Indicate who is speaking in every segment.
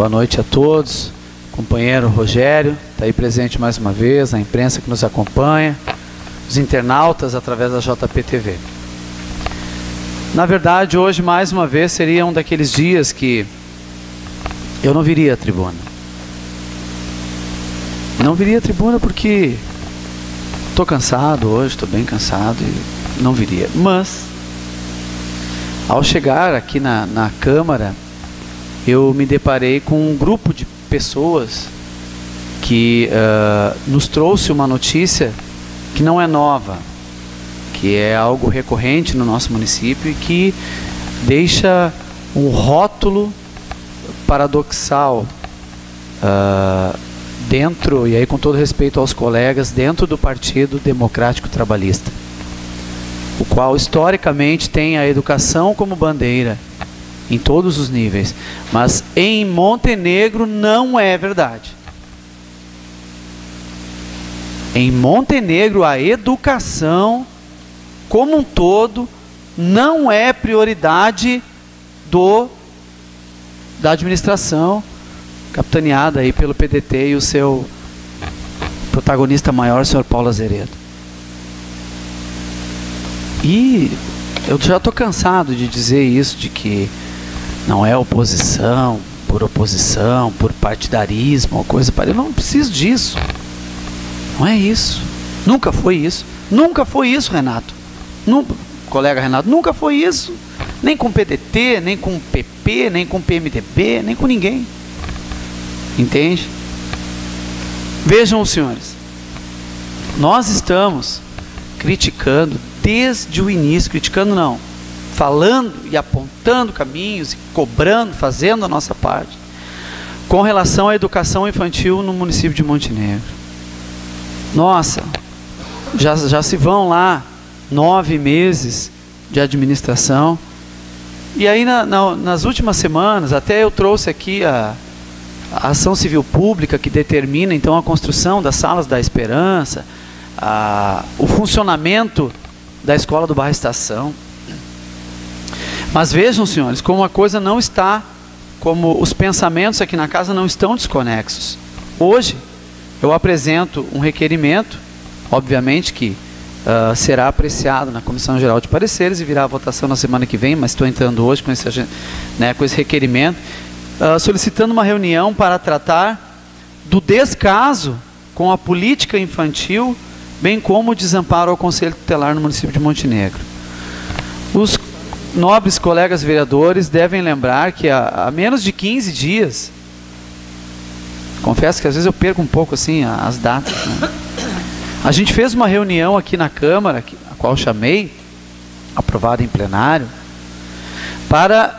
Speaker 1: Boa noite a todos. Companheiro Rogério, está aí presente mais uma vez, a imprensa que nos acompanha, os internautas através da JPTV. Na verdade, hoje, mais uma vez, seria um daqueles dias que eu não viria à tribuna. Não viria à tribuna porque estou cansado hoje, estou bem cansado e não viria. Mas, ao chegar aqui na, na Câmara, eu me deparei com um grupo de pessoas que uh, nos trouxe uma notícia que não é nova, que é algo recorrente no nosso município e que deixa um rótulo paradoxal uh, dentro, e aí com todo respeito aos colegas, dentro do Partido Democrático Trabalhista, o qual historicamente tem a educação como bandeira em todos os níveis, mas em Montenegro não é verdade. Em Montenegro, a educação como um todo não é prioridade do da administração capitaneada aí pelo PDT e o seu protagonista maior, o senhor Paulo Azeredo. E eu já estou cansado de dizer isso, de que não é oposição por oposição, por partidarismo, ou coisa parecida. Não preciso disso. Não é isso. Nunca foi isso. Nunca foi isso, Renato. Nunca, colega Renato, nunca foi isso. Nem com PDT, nem com PP, nem com PMDB, nem com ninguém. Entende? Vejam os senhores. Nós estamos criticando desde o início, criticando não, falando e apontando caminhos, e cobrando, fazendo a nossa parte, com relação à educação infantil no município de Montenegro. Nossa, já, já se vão lá nove meses de administração. E aí, na, na, nas últimas semanas, até eu trouxe aqui a, a, ação civil pública que determina então a construção das salas da esperança, a, o funcionamento da escola do bairro Estação. Mas vejam, senhores, como a coisa não está, como os pensamentos aqui na casa não estão desconexos. Hoje, eu apresento um requerimento, obviamente que uh, será apreciado na Comissão Geral de Pareceres e virá a votação na semana que vem, mas estou entrando hoje com esse, né, com esse requerimento, uh, solicitando uma reunião para tratar do descaso com a política infantil, bem como o desamparo ao Conselho Tutelar no município de Montenegro. Os nobres colegas vereadores devem lembrar que há, há menos de 15 dias Confesso que às vezes eu perco um pouco assim as datas. Né? A gente fez uma reunião aqui na Câmara, a qual chamei, aprovada em plenário, para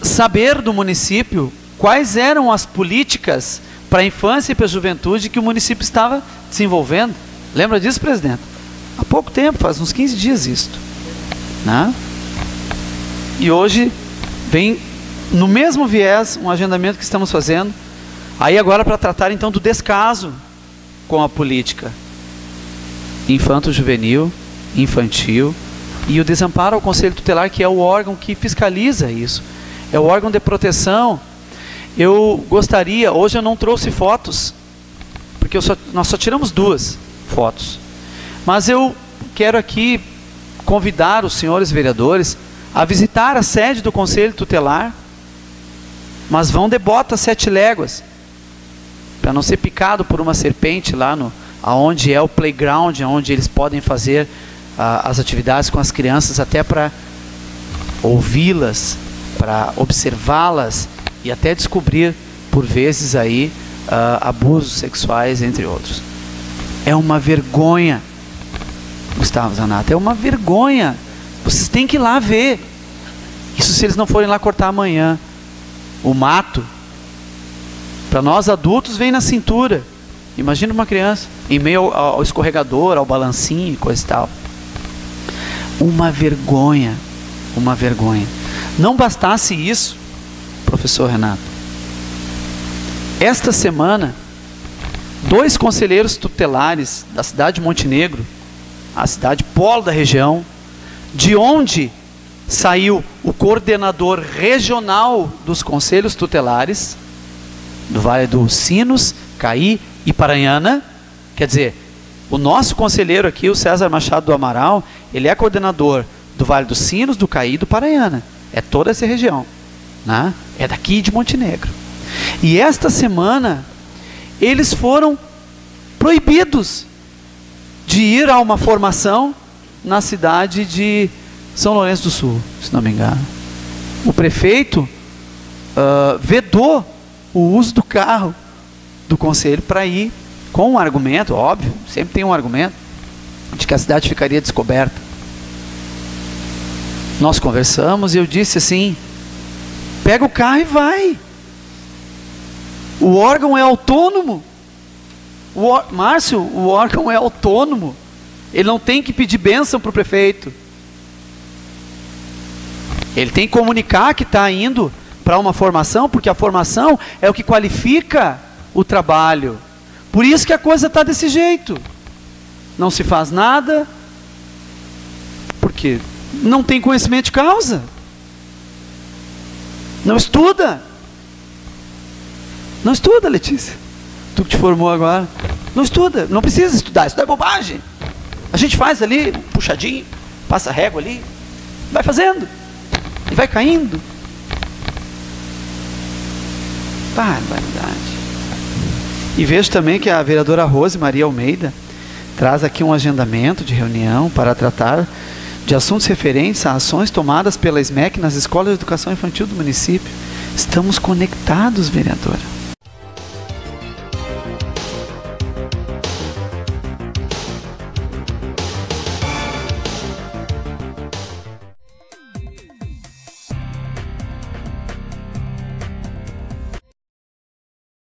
Speaker 1: saber do município quais eram as políticas para a infância e para a juventude que o município estava desenvolvendo. Lembra disso, presidente? Há pouco tempo, faz uns 15 dias isto. Né? E hoje vem no mesmo viés um agendamento que estamos fazendo Aí agora para tratar então do descaso com a política infanto-juvenil, infantil e o desamparo ao Conselho Tutelar, que é o órgão que fiscaliza isso. É o órgão de proteção. Eu gostaria, hoje eu não trouxe fotos, porque só, nós só tiramos duas fotos. Mas eu quero aqui convidar os senhores vereadores a visitar a sede do Conselho Tutelar, mas vão de bota sete léguas para não ser picado por uma serpente lá no aonde é o playground, onde eles podem fazer as atividades com as crianças, até para ouvi-las, para observá-las e até descobrir por vezes aí abusos sexuais, entre outros. É uma vergonha, Gustavo Zanata, é uma vergonha. Vocês têm que ir lá ver. Isso se eles não forem lá cortar amanhã. O mato para nós adultos vem na cintura. Imagina uma criança em meio ao, escorregador, ao balancinho e coisa e tal. Uma vergonha, uma vergonha. Não bastasse isso, professor Renato. Esta semana, dois conselheiros tutelares da cidade de Montenegro, a cidade polo da região, de onde saiu o coordenador regional dos conselhos tutelares, do Vale dos Sinos, Caí e Paranhana. Quer dizer, o nosso conselheiro aqui, o César Machado do Amaral, ele é coordenador do Vale dos Sinos, do Caí e do Paranhana. É toda essa região. Né? É daqui de Montenegro. E esta semana, eles foram proibidos de ir a uma formação na cidade de São Lourenço do Sul, se não me engano. O prefeito uh, vedou o uso do carro do conselho para ir com um argumento, óbvio, sempre tem um argumento, de que a cidade ficaria descoberta. Nós conversamos e eu disse assim: pega o carro e vai. O órgão é autônomo. O, Márcio, o órgão é autônomo. Ele não tem que pedir bênção para o prefeito. Ele tem que comunicar que está indo para uma formação, porque a formação é o que qualifica o trabalho. Por isso que a coisa está desse jeito. Não se faz nada, porque não tem conhecimento de causa. Não estuda. Não estuda, Letícia. Tu que te formou agora. Não estuda, não precisa estudar, isso é bobagem. A gente faz ali, puxadinho, passa régua ali, vai fazendo. E vai caindo. Barbaridade. E vejo também que a vereadora Rose Maria Almeida traz aqui um agendamento de reunião para tratar de assuntos referentes a ações tomadas pela SMEC nas escolas de educação infantil do município. Estamos conectados, vereadora.